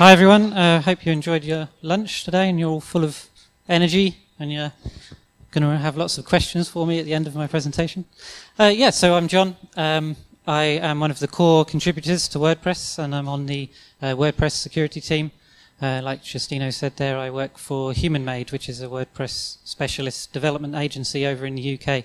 Hi everyone. Uh, hope you enjoyed your lunch today and you're all full of energy and you're going to have lots of questions for me at the end of my presentation. Uh, yeah, so I'm John. Um, I am one of the core contributors to WordPress and I'm on the uh, WordPress security team. Uh, like Justino said there, I work for HumanMade, which is a WordPress specialist development agency over in the UK.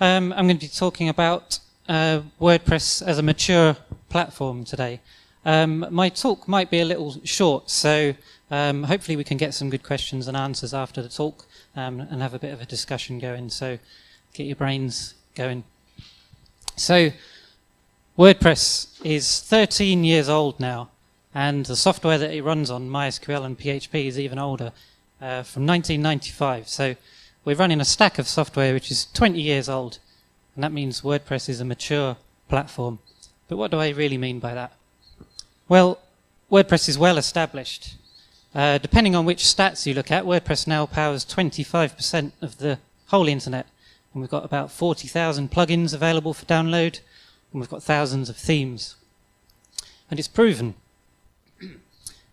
Um, I'm going to be talking about uh, WordPress as a mature platform today. Um, my talk might be a little short, so um, hopefully we can get some good questions and answers after the talk um, and have a bit of a discussion going. So get your brains going. So WordPress is 13 years old now, and the software that it runs on, MySQL and PHP, is even older, uh, from 1995. So we're running a stack of software which is 20 years old, and that means WordPress is a mature platform. But what do I really mean by that? Well, WordPress is well established. Uh, depending on which stats you look at, WordPress now powers 25% of the whole internet. And we've got about 40,000 plugins available for download, and we've got thousands of themes. And it's proven.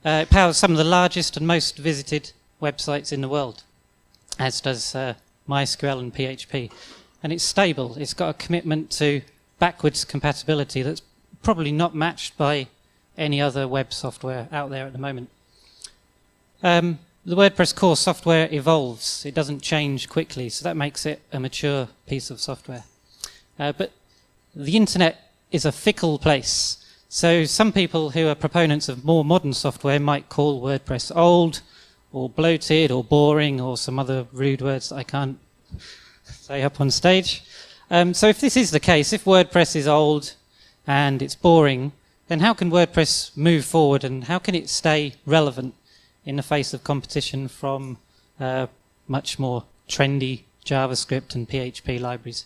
Uh, it powers some of the largest and most visited websites in the world, as does uh, MySQL and PHP. And it's stable. It's got a commitment to backwards compatibility that's probably not matched by any other web software out there at the moment. Um, the WordPress core software evolves. It doesn't change quickly, so that makes it a mature piece of software. Uh, but the internet is a fickle place. So some people who are proponents of more modern software might call WordPress old or bloated or boring or some other rude words that I can't say up on stage. Um, so if this is the case, if WordPress is old and it's boring, then how can WordPress move forward and how can it stay relevant in the face of competition from uh, much more trendy JavaScript and PHP libraries?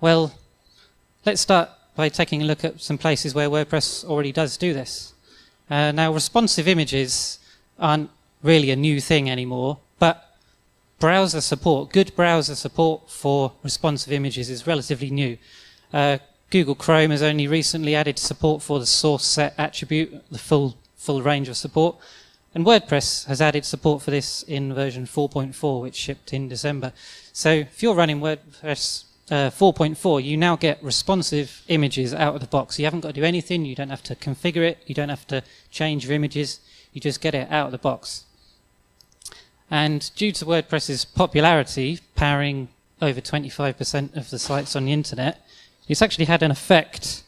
Well, let's start by taking a look at some places where WordPress already does do this. Uh, now, responsive images aren't really a new thing anymore, but browser support, good browser support for responsive images is relatively new. Uh, Google Chrome has only recently added support for the source set attribute, the full, full range of support. And WordPress has added support for this in version 4.4, which shipped in December. So if you're running WordPress uh, 4.4, you now get responsive images out of the box. You haven't got to do anything. You don't have to configure it. You don't have to change your images. You just get it out of the box. And due to WordPress's popularity, powering over 25% of the sites on the internet, it's actually had an effect.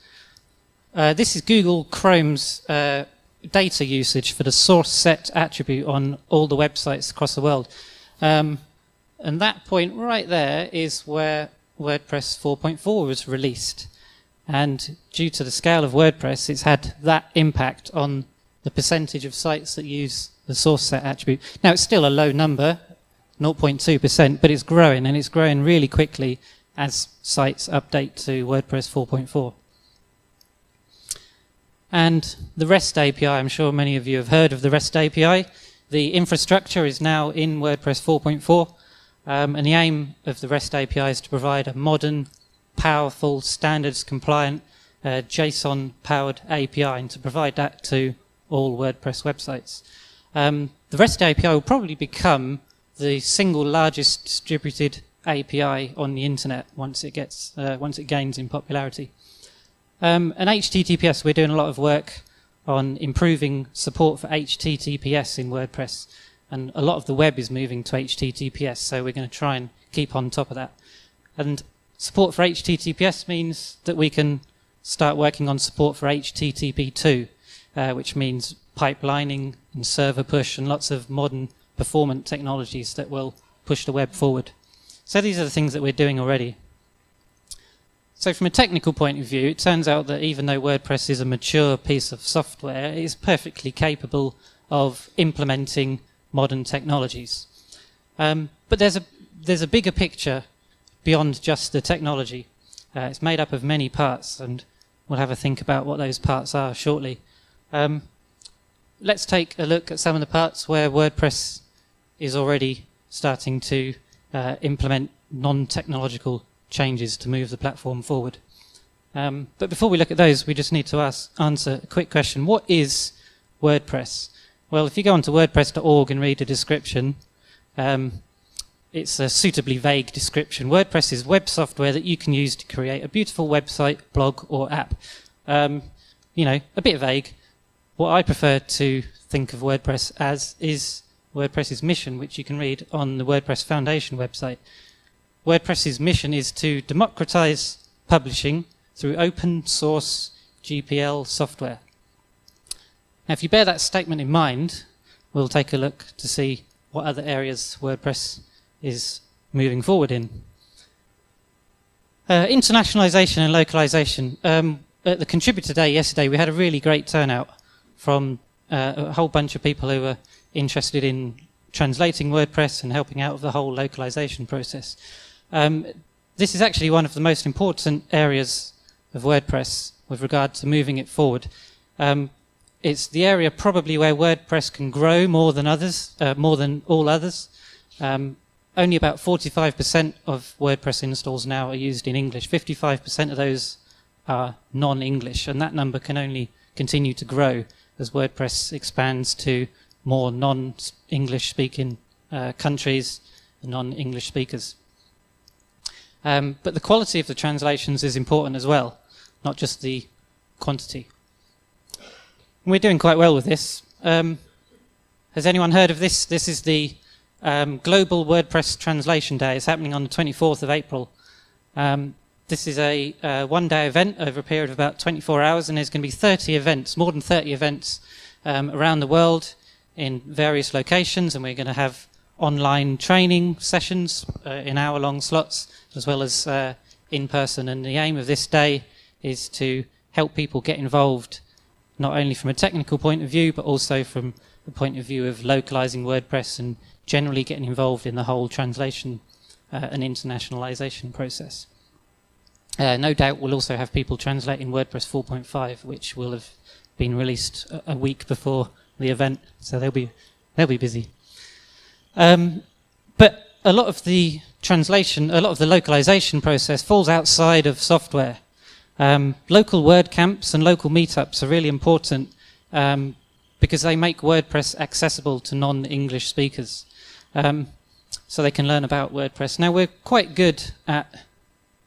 Uh, this is Google Chrome's uh, data usage for the source set attribute on all the websites across the world. Um, and that point right there is where WordPress 4.4 was released. And due to the scale of WordPress, it's had that impact on the percentage of sites that use the source set attribute. Now, it's still a low number, 0.2%, but it's growing, and it's growing really quickly as sites update to WordPress 4.4. And the REST API, I'm sure many of you have heard of the REST API. The infrastructure is now in WordPress 4.4, um, and the aim of the REST API is to provide a modern, powerful, standards compliant, uh, JSON powered API, and to provide that to all WordPress websites. Um, the REST API will probably become the single largest distributed API on the internet once it gets uh, once it gains in popularity. Um, and HTTPS, we're doing a lot of work on improving support for HTTPS in WordPress, and a lot of the web is moving to HTTPS, so we're going to try and keep on top of that. And support for HTTPS means that we can start working on support for HTTP2, uh, which means pipelining and server push and lots of modern performant technologies that will push the web forward. So these are the things that we're doing already. So from a technical point of view, it turns out that even though WordPress is a mature piece of software, it is perfectly capable of implementing modern technologies. Um, but there's a there's a bigger picture beyond just the technology. Uh, it's made up of many parts, and we'll have a think about what those parts are shortly. Um, let's take a look at some of the parts where WordPress is already starting to uh, implement non-technological changes to move the platform forward. Um, but before we look at those, we just need to ask, answer a quick question. What is WordPress? Well, if you go onto WordPress.org and read a description, um, it's a suitably vague description. WordPress is web software that you can use to create a beautiful website, blog, or app. Um, you know, a bit vague. What I prefer to think of WordPress as is WordPress's mission, which you can read on the WordPress Foundation website. WordPress's mission is to democratize publishing through open source GPL software. Now, if you bear that statement in mind, we'll take a look to see what other areas WordPress is moving forward in. Uh, internationalization and localization. Um, at the contributor day yesterday, we had a really great turnout from uh, a whole bunch of people who were interested in translating WordPress and helping out with the whole localization process. Um, this is actually one of the most important areas of WordPress with regard to moving it forward. Um, it's the area probably where WordPress can grow more than others, uh, more than all others. Um, only about 45% of WordPress installs now are used in English. 55% of those are non-English, and that number can only continue to grow as WordPress expands to more non-English speaking uh, countries, non-English speakers. Um, but the quality of the translations is important as well, not just the quantity. We're doing quite well with this. Um, has anyone heard of this? This is the um, Global WordPress Translation Day. It's happening on the 24th of April. Um, this is a uh, one day event over a period of about 24 hours, and there's going to be 30 events, more than 30 events um, around the world in various locations, and we're going to have online training sessions uh, in hour long slots as well as uh, in person. And the aim of this day is to help people get involved not only from a technical point of view but also from the point of view of localizing WordPress and generally getting involved in the whole translation uh, and internationalization process. Uh, no doubt we'll also have people translating WordPress 4.5, which will have been released a, a week before the event, so they'll be they'll be busy. Um, but a lot of the translation, a lot of the localization process falls outside of software. Um, local WordCamps and local meetups are really important um, because they make WordPress accessible to non-English speakers, um, so they can learn about WordPress. Now we're quite good at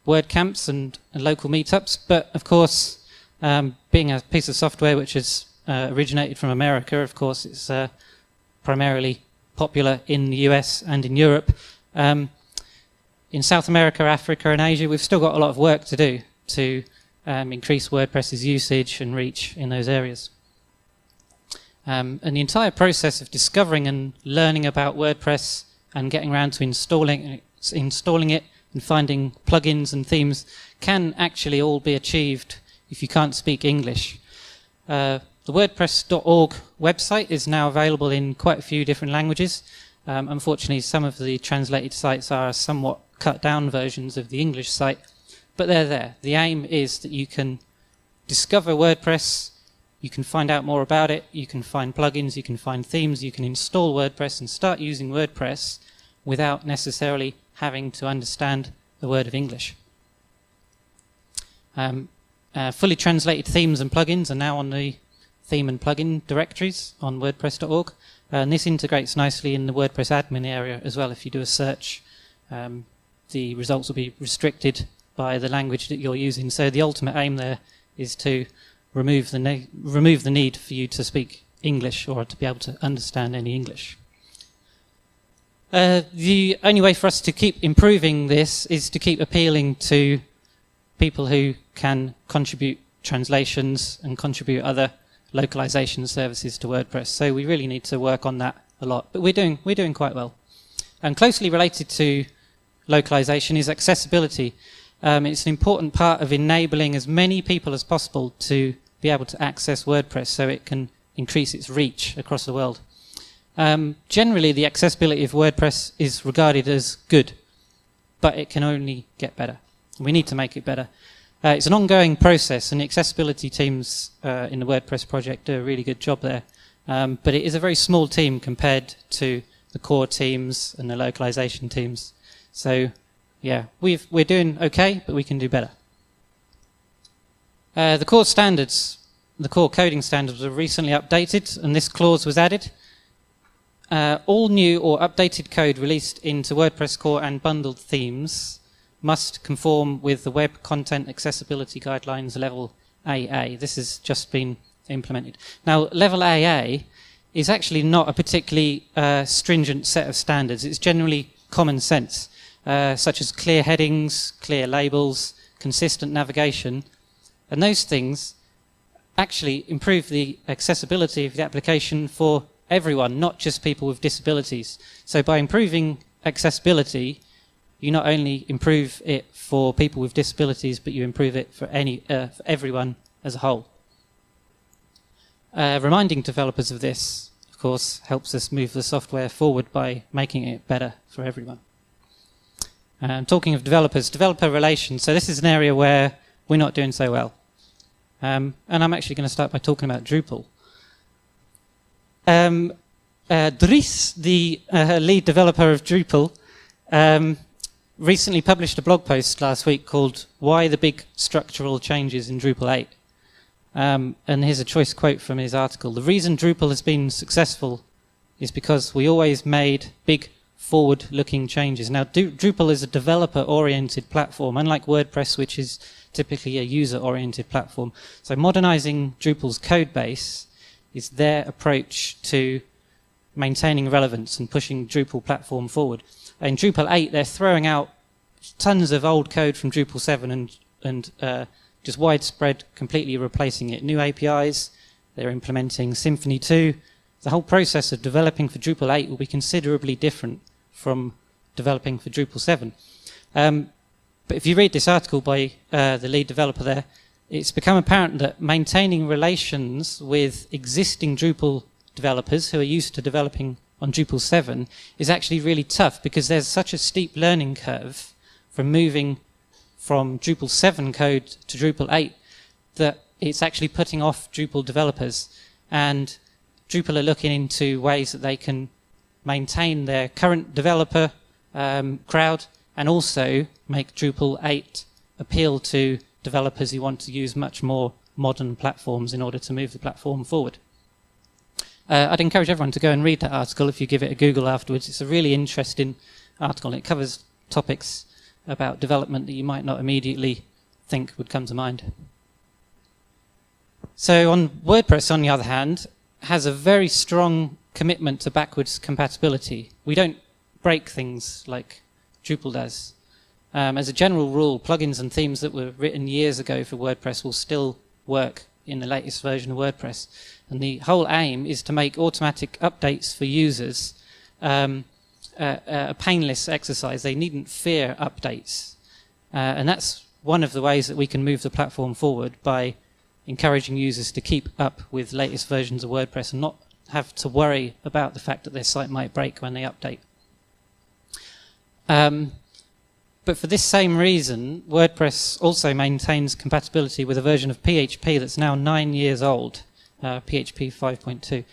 WordCamps and, and local meetups, but of course, um, being a piece of software which is uh, originated from America, of course, it's uh, primarily popular in the US and in Europe. Um, in South America, Africa, and Asia, we've still got a lot of work to do to um, increase WordPress's usage and reach in those areas. Um, and the entire process of discovering and learning about WordPress and getting around to installing installing it and finding plugins and themes can actually all be achieved if you can't speak English. Uh, the WordPress.org website is now available in quite a few different languages. Um, unfortunately, some of the translated sites are somewhat cut down versions of the English site, but they're there. The aim is that you can discover WordPress, you can find out more about it, you can find plugins, you can find themes, you can install WordPress and start using WordPress without necessarily having to understand the word of English. Um, uh, fully translated themes and plugins are now on the theme and plugin directories on WordPress.org. Uh, and this integrates nicely in the WordPress admin area as well. If you do a search, um, the results will be restricted by the language that you're using. So the ultimate aim there is to remove the remove the need for you to speak English or to be able to understand any English. Uh, the only way for us to keep improving this is to keep appealing to people who can contribute translations and contribute other localization services to WordPress. So we really need to work on that a lot. But we're doing we're doing quite well. And closely related to localization is accessibility. Um, it's an important part of enabling as many people as possible to be able to access WordPress so it can increase its reach across the world. Um, generally, the accessibility of WordPress is regarded as good, but it can only get better. We need to make it better. Uh, it's an ongoing process, and the accessibility teams uh, in the WordPress project do a really good job there. Um, but it is a very small team compared to the core teams and the localization teams. So, yeah, we are doing okay, but we can do better. Uh, the core standards. the core coding standards were recently updated, and this clause was added. Uh, all new or updated code released into WordPress core and bundled themes must conform with the Web Content Accessibility Guidelines Level AA. This has just been implemented. Now, Level AA is actually not a particularly uh, stringent set of standards. It's generally common sense, uh, such as clear headings, clear labels, consistent navigation, and those things actually improve the accessibility of the application for everyone, not just people with disabilities. So by improving accessibility, you not only improve it for people with disabilities, but you improve it for any uh, for everyone as a whole. Uh, reminding developers of this, of course, helps us move the software forward by making it better for everyone. Uh, talking of developers, developer relations. So this is an area where we're not doing so well. Um, and I'm actually going to start by talking about Drupal. Um, uh, Dries, the uh, lead developer of Drupal, um, recently published a blog post last week called Why the Big Structural Changes in Drupal 8. Um, and here's a choice quote from his article. The reason Drupal has been successful is because we always made big forward looking changes. Now, Drupal is a developer oriented platform, unlike WordPress, which is typically a user oriented platform. So, modernizing Drupal's code base is their approach to maintaining relevance and pushing Drupal platform forward. In Drupal 8, they're throwing out tons of old code from Drupal 7 and, and uh, just widespread, completely replacing it. New APIs, they're implementing Symfony 2. The whole process of developing for Drupal 8 will be considerably different from developing for Drupal 7. Um, but if you read this article by uh, the lead developer there, it's become apparent that maintaining relations with existing Drupal developers who are used to developing on Drupal 7 is actually really tough because there's such a steep learning curve from moving from Drupal 7 code to Drupal 8 that it's actually putting off Drupal developers. And Drupal are looking into ways that they can maintain their current developer um, crowd and also make Drupal 8 appeal to developers who want to use much more modern platforms in order to move the platform forward. Uh, I'd encourage everyone to go and read that article if you give it a Google afterwards. It's a really interesting article. It covers topics about development that you might not immediately think would come to mind. So on WordPress, on the other hand, has a very strong commitment to backwards compatibility. We don't break things like Drupal does. Um, as a general rule, plugins and themes that were written years ago for WordPress will still work in the latest version of WordPress. And the whole aim is to make automatic updates for users um, a, painless exercise. They needn't fear updates. Uh, and that's one of the ways that we can move the platform forward by encouraging users to keep up with latest versions of WordPress and not have to worry about the fact that their site might break when they update. Um, but for this same reason, WordPress also maintains compatibility with a version of PHP that's now nine years old, uh, PHP 5.2.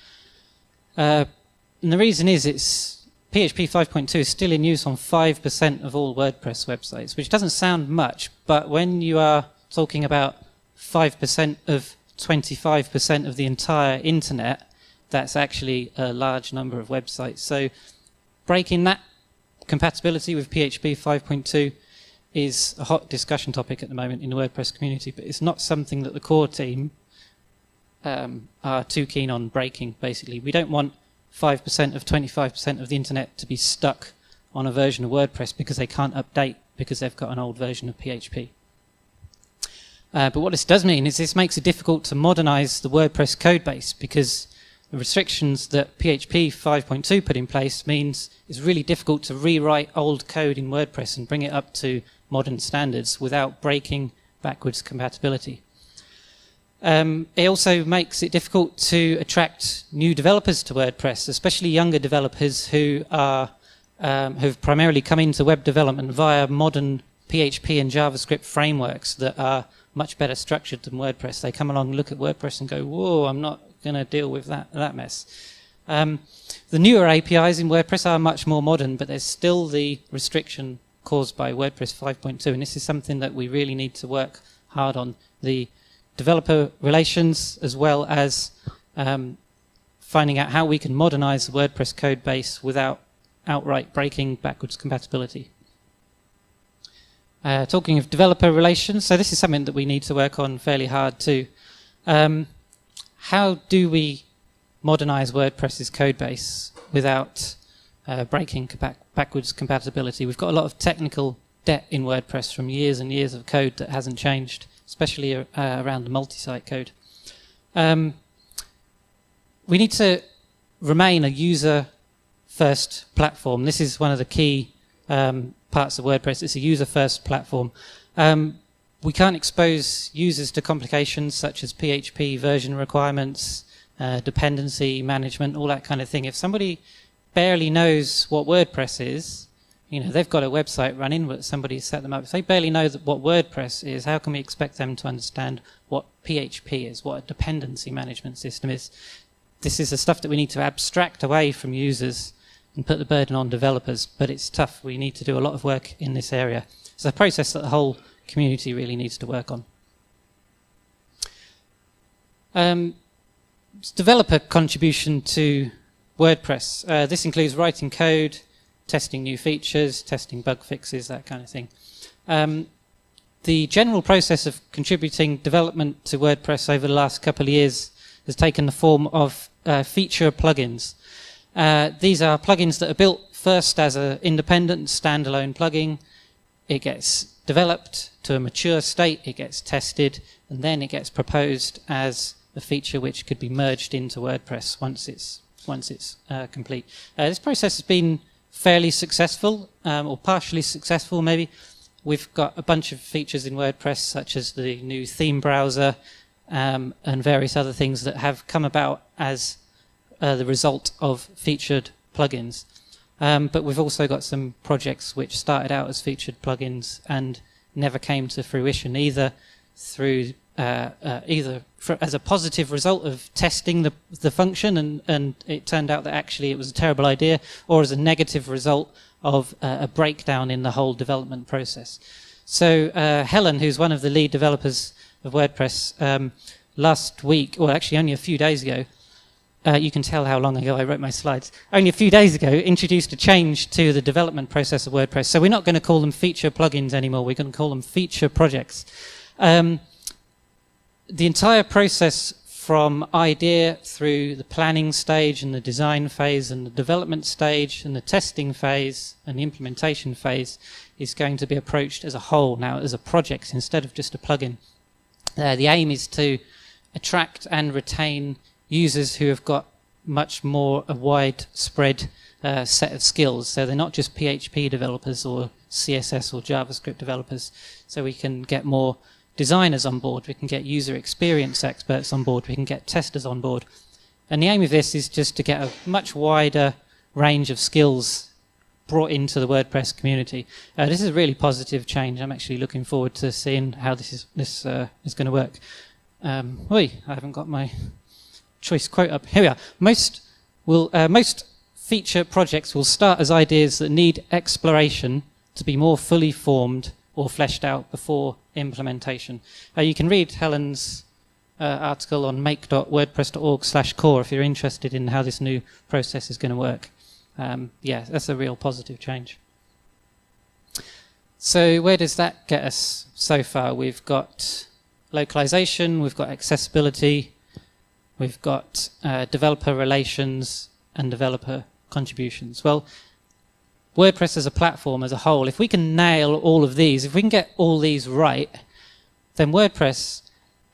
Uh, and the reason is it's PHP 5.2 is still in use on 5% of all WordPress websites, which doesn't sound much, but when you are talking about 5% of 25% of the entire internet, that's actually a large number of websites. So breaking that compatibility with PHP 5.2 is a hot discussion topic at the moment in the WordPress community, but it's not something that the core team um, are too keen on breaking, basically. We don't want 5% of 25% of the internet to be stuck on a version of WordPress because they can't update because they've got an old version of PHP. Uh, but what this does mean is this makes it difficult to modernize the WordPress code base because the restrictions that PHP 5.2 put in place means it's really difficult to rewrite old code in WordPress and bring it up to modern standards without breaking backwards compatibility. Um, it also makes it difficult to attract new developers to WordPress, especially younger developers who are um, who've primarily come into web development via modern PHP and JavaScript frameworks that are much better structured than WordPress. They come along, look at WordPress, and go, "Whoa, I'm not going to deal with that that mess." Um, the newer APIs in WordPress are much more modern, but there's still the restriction caused by WordPress 5.2, and this is something that we really need to work hard on. The developer relations as well as um, finding out how we can modernize the WordPress code base without outright breaking backwards compatibility. Uh, talking of developer relations, so this is something that we need to work on fairly hard too. Um, how do we modernize WordPress's code base without uh, breaking backwards compatibility? We've got a lot of technical debt in WordPress from years and years of code that hasn't changed, especially uh, around the multi-site code. Um, we need to remain a user-first platform. This is one of the key um, parts of WordPress. It's a user-first platform. Um, we can't expose users to complications such as PHP version requirements, uh, dependency management, all that kind of thing. If somebody barely knows what WordPress is, you know, they've got a website running, but somebody set them up. If they barely know what WordPress is, how can we expect them to understand what PHP is, what a dependency management system is? This is the stuff that we need to abstract away from users and put the burden on developers, but it's tough. We need to do a lot of work in this area. It's a process that the whole community really needs to work on. Um, developer contribution to WordPress. Uh, this includes writing code, testing new features, testing bug fixes, that kind of thing. Um, the general process of contributing development to WordPress over the last couple of years has taken the form of uh, feature plugins. Uh, these are plugins that are built first as an independent standalone plugin. It gets developed to a mature state, it gets tested, and then it gets proposed as a feature which could be merged into WordPress once it's once it's uh, complete. Uh, this process has been fairly successful, um, or partially successful maybe. We've got a bunch of features in WordPress, such as the new theme browser um, and various other things that have come about as uh, the result of featured plugins. Um, but we've also got some projects which started out as featured plugins and never came to fruition either through uh, uh, either as a positive result of testing the the function and and it turned out that actually it was a terrible idea, or as a negative result of uh, a breakdown in the whole development process. So uh, Helen, who's one of the lead developers of WordPress, um, last week, or actually only a few days ago, uh, you can tell how long ago I wrote my slides, only a few days ago introduced a change to the development process of WordPress. So we're not going to call them feature plugins anymore, we're going to call them feature projects. Um, the entire process from idea through the planning stage and the design phase and the development stage and the testing phase and the implementation phase is going to be approached as a whole now as a project instead of just a plugin. Uh, the aim is to attract and retain users who have got much more a widespread uh, set of skills. So they're not just PHP developers or CSS or JavaScript developers. So we can get more designers on board, we can get user experience experts on board, we can get testers on board. And the aim of this is just to get a much wider range of skills brought into the WordPress community. Uh, this is a really positive change. I'm actually looking forward to seeing how this is this uh, is going to work. Um, oi, I haven't got my choice quote up. Here we are. Most will uh, most feature projects will start as ideas that need exploration to be more fully formed or fleshed out before implementation. Uh, you can read Helen's uh, article on make.wordpress.org slash core if you're interested in how this new process is going to work. Um, yeah, that's a real positive change. So where does that get us so far? We've got localization, we've got accessibility, we've got uh, developer relations and developer contributions. Well, WordPress as a platform as a whole, if we can nail all of these, if we can get all these right, then WordPress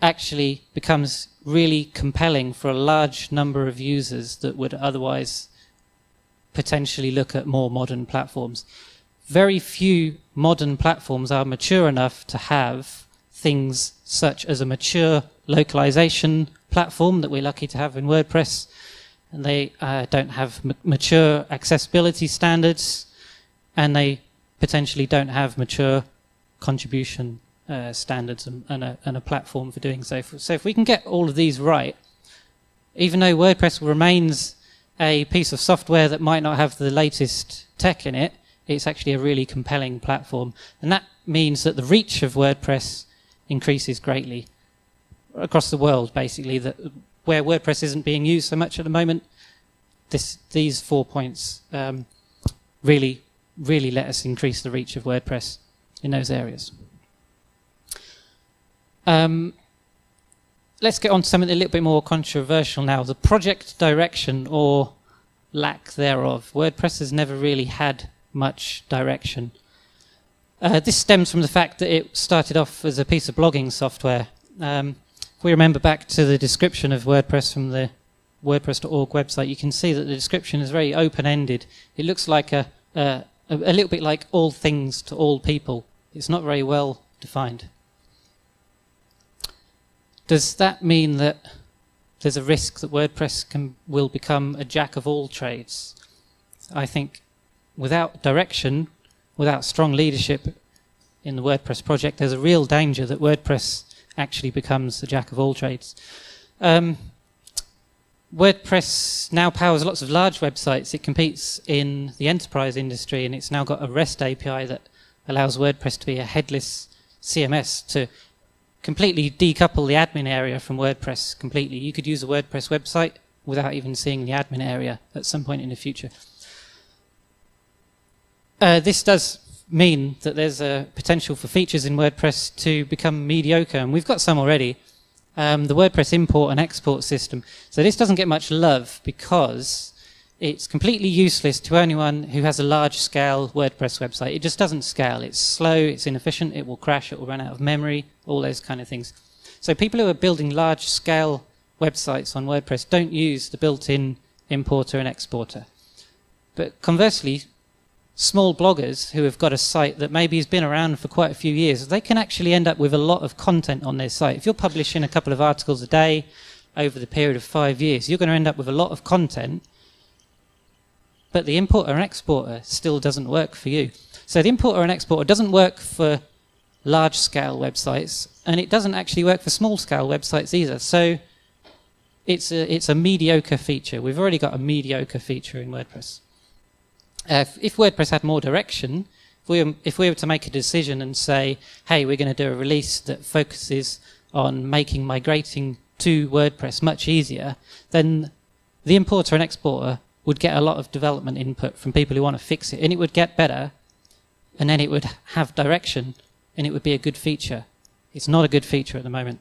actually becomes really compelling for a large number of users that would otherwise potentially look at more modern platforms. Very few modern platforms are mature enough to have things such as a mature localization platform that we're lucky to have in WordPress. And they uh, don't have mature accessibility standards, and they potentially don't have mature contribution uh, standards and, and, a, and, a, platform for doing so. So if we can get all of these right, even though WordPress remains a piece of software that might not have the latest tech in it, it's actually a really compelling platform. And that means that the reach of WordPress increases greatly. across the world, basically, that where WordPress isn't being used so much at the moment, this, these four points um, really, really let us increase the reach of WordPress in those areas. Um, let's get on to something a little bit more controversial now. The project direction or lack thereof. WordPress has never really had much direction. Uh, this stems from the fact that it started off as a piece of blogging software. Um, if we remember back to the description of WordPress from the WordPress.org website, you can see that the description is very open-ended. It looks like a, a, a little bit like all things to all people. It's not very well defined. Does that mean that there's a risk that WordPress can, will become a jack of all trades? I think without direction, without strong leadership in the WordPress project, there's a real danger that WordPress actually becomes a jack of all trades. Um, WordPress now powers lots of large websites. It competes in the enterprise industry, and it's now got a REST API that allows WordPress to be a headless CMS to completely decouple the admin area from WordPress completely. You could use a WordPress website without even seeing the admin area at some point in the future. Uh, this does mean that there's a potential for features in WordPress to become mediocre, and we've got some already. Um, the WordPress import and export system. So this doesn't get much love because it's completely useless to anyone who has a large-scale WordPress website. It just doesn't scale. It's slow, it's inefficient, it will crash, it will run out of memory, all those kind of things. So people who are building large-scale websites on WordPress don't use the built-in importer and exporter. But conversely, small bloggers who have got a site that maybe has been around for quite a few years, they can actually end up with a lot of content on their site. If you're publishing a couple of articles a day over the period of five years, you're going to end up with a lot of content but the importer and exporter still doesn't work for you. So the importer and exporter doesn't work for large scale websites, and it doesn't actually work for small scale websites either. So it's a, it's a mediocre feature. We've already got a mediocre feature in WordPress. Uh, if, if, WordPress had more direction, if we, were, if we were to make a decision and say, hey, we're going to do a release that focuses on making migrating to WordPress much easier, then the importer and exporter would get a lot of development input from people who want to fix it, and it would get better, and then it would have direction, and it would be a good feature. It's not a good feature at the moment.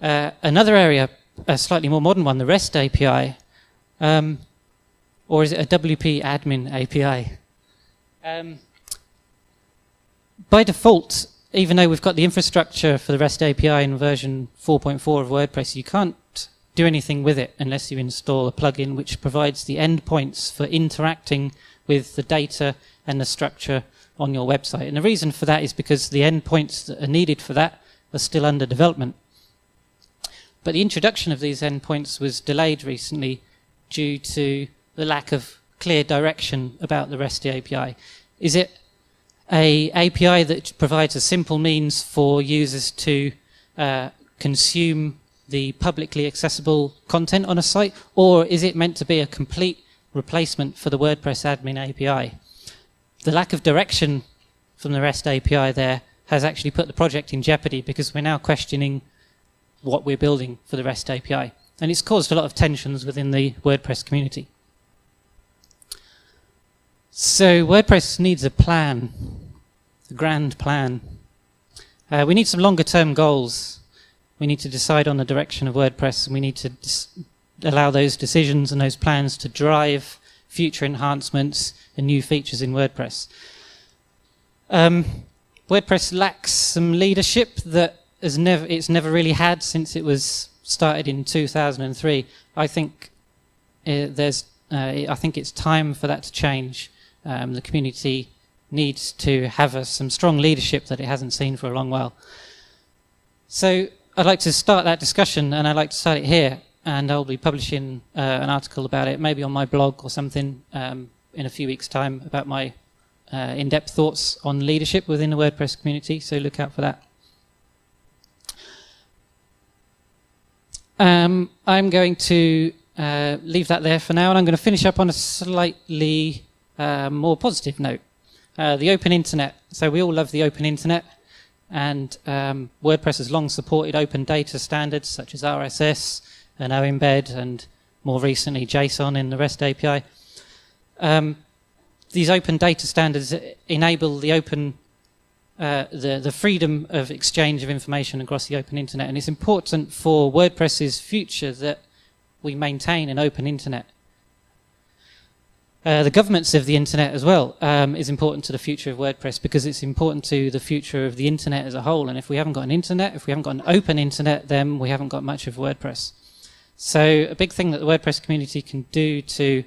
Uh, another area, a slightly more modern one, the REST API, um, or is it a WP admin API? Um, by default, even though we've got the infrastructure for the REST API in version 4.4 of WordPress, you can't do anything with it unless you install a plugin which provides the endpoints for interacting with the data and the structure on your website. And the reason for that is because the endpoints that are needed for that are still under development. But the introduction of these endpoints was delayed recently due to the lack of clear direction about the REST API. Is it a API that provides a simple means for users to uh, consume the publicly accessible content on a site, or is it meant to be a complete replacement for the WordPress admin API? The lack of direction from the REST API there has actually put the project in jeopardy because we're now questioning what we're building for the REST API. And it's caused a lot of tensions within the WordPress community. So WordPress needs a plan, a grand plan. Uh, we need some longer term goals we need to decide on the direction of WordPress, and we need to allow those decisions and those plans to drive future enhancements and new features in WordPress. Um, WordPress lacks some leadership that has never it's never really had since it was started in 2003. I think uh, there's uh, I think it's time for that to change. Um, the community needs to have a, some strong leadership that it hasn't seen for a long while. So I'd like to start that discussion, and I'd like to start it here. And I'll be publishing uh, an article about it, maybe on my blog or something, um, in a few weeks' time about my uh, in-depth thoughts on leadership within the WordPress community. So look out for that. Um, I'm going to uh, leave that there for now, and I'm going to finish up on a slightly uh, more positive note. Uh, the open internet. So we all love the open internet. and um, WordPress has long supported open data standards such as RSS and OEmbed and more recently JSON in the REST API. Um, these open data standards enable the open uh, the, the freedom of exchange of information across the open internet. And it's important for WordPress's future that we maintain an open internet. Uh, the governance of the internet as well um, is important to the future of WordPress because it's important to the future of the internet as a whole. And if we haven't got an internet, if we haven't got an open internet, then we haven't got much of WordPress. So a big thing that the WordPress community can do to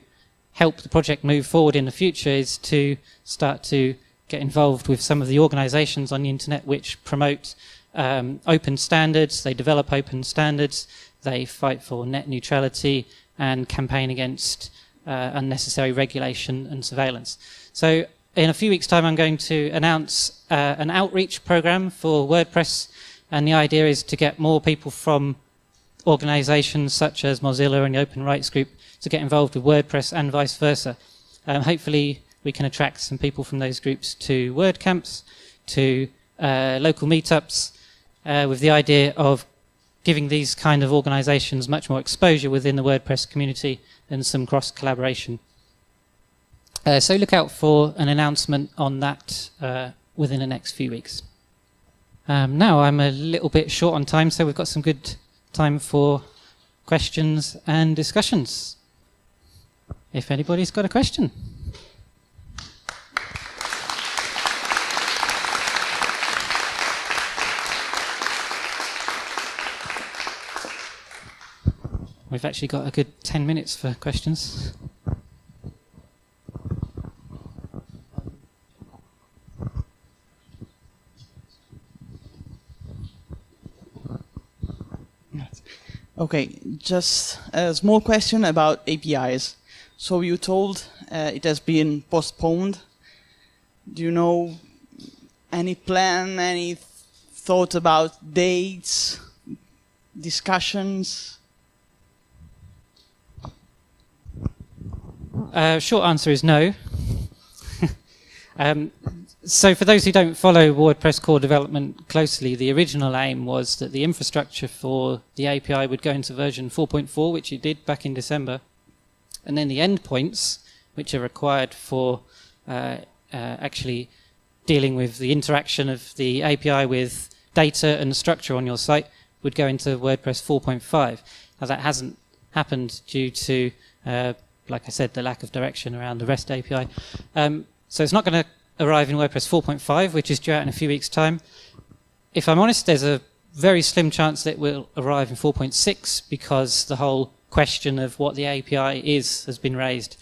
help the project move forward in the future is to start to get involved with some of the organizations on the internet which promote um, open standards, they develop open standards, they fight for net neutrality and campaign against uh, unnecessary regulation and surveillance. So in a few weeks' time, I'm going to announce uh, an outreach program for WordPress, and the idea is to get more people from organizations such as Mozilla and the Open Rights Group to get involved with WordPress and vice versa. Um, hopefully, we can attract some people from those groups to WordCamps, to uh, local meetups, uh, with the idea of giving these kind of organizations much more exposure within the WordPress community and some cross collaboration. Uh, so look out for an announcement on that uh, within the next few weeks. Um, now I'm a little bit short on time, so we've got some good time for questions and discussions. If anybody's got a question. We've actually got a good 10 minutes for questions. Okay, just a small question about APIs. So you told uh, it has been postponed. Do you know any plan, any thought about dates, discussions? Uh, short answer is no. um, so for those who don't follow WordPress core development closely, the original aim was that the infrastructure for the API would go into version 4.4, which it did back in December. And then the endpoints, which are required for uh, uh, actually dealing with the interaction of the API with data and structure on your site, would go into WordPress 4.5. Now that hasn't happened due to uh, like I said, the lack of direction around the REST API. Um, so it's not going to arrive in WordPress 4.5, which is due out in a few weeks' time. If I'm honest, there's a very slim chance that it will arrive in 4.6 because the whole question of what the API is has been raised.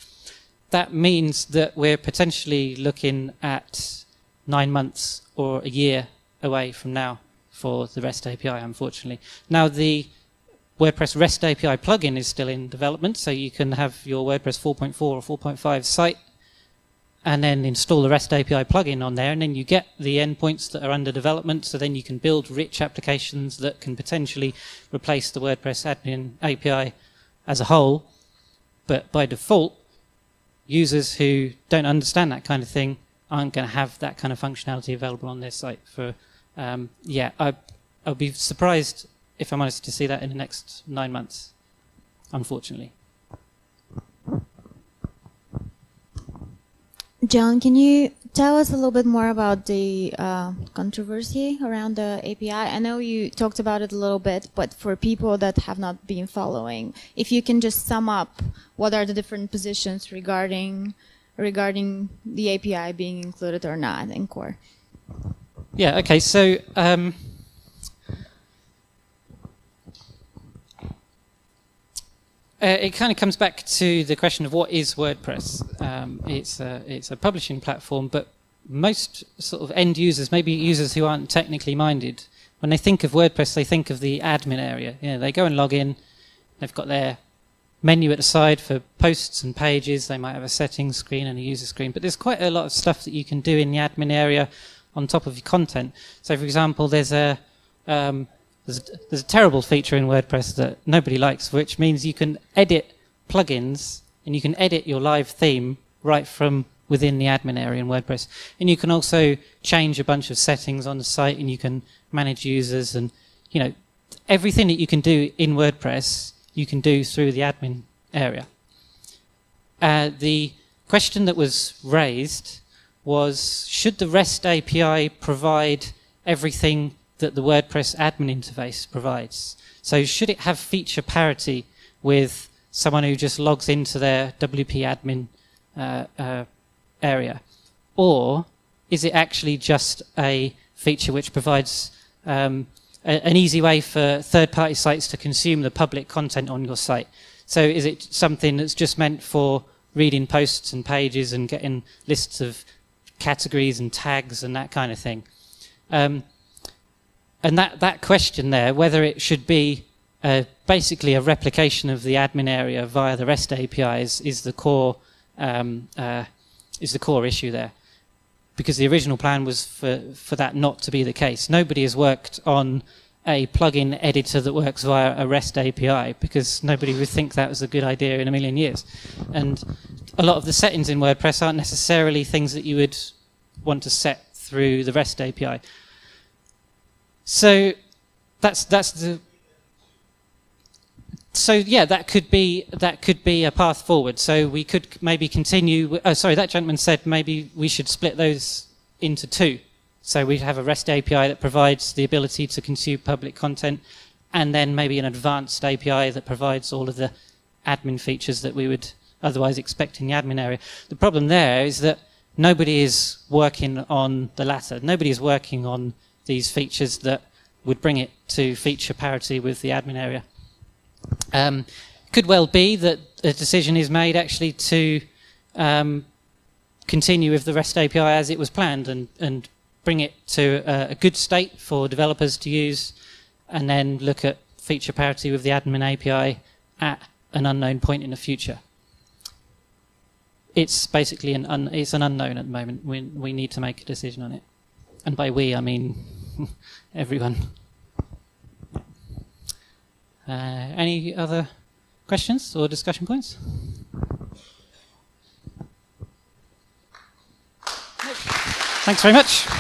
That means that we're potentially looking at nine months or a year away from now for the REST API, unfortunately. Now, the WordPress REST API plugin is still in development, so you can have your WordPress 4.4 or 4.5 site and then install the REST API plugin on there, and then you get the endpoints that are under development, so then you can build rich applications that can potentially replace the WordPress admin API as a whole. But by default, users who don't understand that kind of thing aren't going to have that kind of functionality available on their site. For um, yeah, I, I'll be surprised if I'm honest, to see that in the next nine months, unfortunately. John, can you tell us a little bit more about the uh, controversy around the API? I know you talked about it a little bit, but for people that have not been following, if you can just sum up what are the different positions regarding regarding the API being included or not in core. Yeah. Okay. So. Um, Uh, it kind of comes back to the question of what is WordPress. Um, it's a it's a publishing platform, but most sort of end users, maybe users who aren't technically minded, when they think of WordPress, they think of the admin area. You know, they go and log in. They've got their menu at the side for posts and pages. They might have a settings screen and a user screen, but there's quite a lot of stuff that you can do in the admin area on top of your content. So, for example, there's a um, there's, there's a terrible feature in WordPress that nobody likes, which means you can edit plugins and you can edit your live theme right from within the admin area in WordPress. And you can also change a bunch of settings on the site and you can manage users and, you know, everything that you can do in WordPress, you can do through the admin area. Uh, the question that was raised was, should the REST API provide everything that the WordPress admin interface provides? So should it have feature parity with someone who just logs into their WP admin uh, uh, area? Or is it actually just a feature which provides um, a, an easy way for third-party sites to consume the public content on your site? So is it something that's just meant for reading posts and pages and getting lists of categories and tags and that kind of thing? Um, and that, that question there, whether it should be uh, basically a replication of the admin area via the REST API is, is the core um, uh, is the core issue there. Because the original plan was for, for that not to be the case. Nobody has worked on a plugin editor that works via a REST API because nobody would think that was a good idea in a million years. And a lot of the settings in WordPress aren't necessarily things that you would want to set through the REST API. So that's that's the so yeah, that could be that could be a path forward. So we could maybe continue. Oh, sorry, that gentleman said maybe we should split those into two. So we'd have a REST API that provides the ability to consume public content, and then maybe an advanced API that provides all of the admin features that we would otherwise expect in the admin area. The problem there is that nobody is working on the latter. Nobody is working on these features that would bring it to feature parity with the admin area. Um, could well be that a decision is made actually to um, continue with the REST API as it was planned and, and bring it to a, a, good state for developers to use and then look at feature parity with the admin API at an unknown point in the future. It's basically an un, it's an unknown at the moment. We, we need to make a decision on it. And by we, I mean everyone. Uh, any other questions or discussion points? Thanks very much.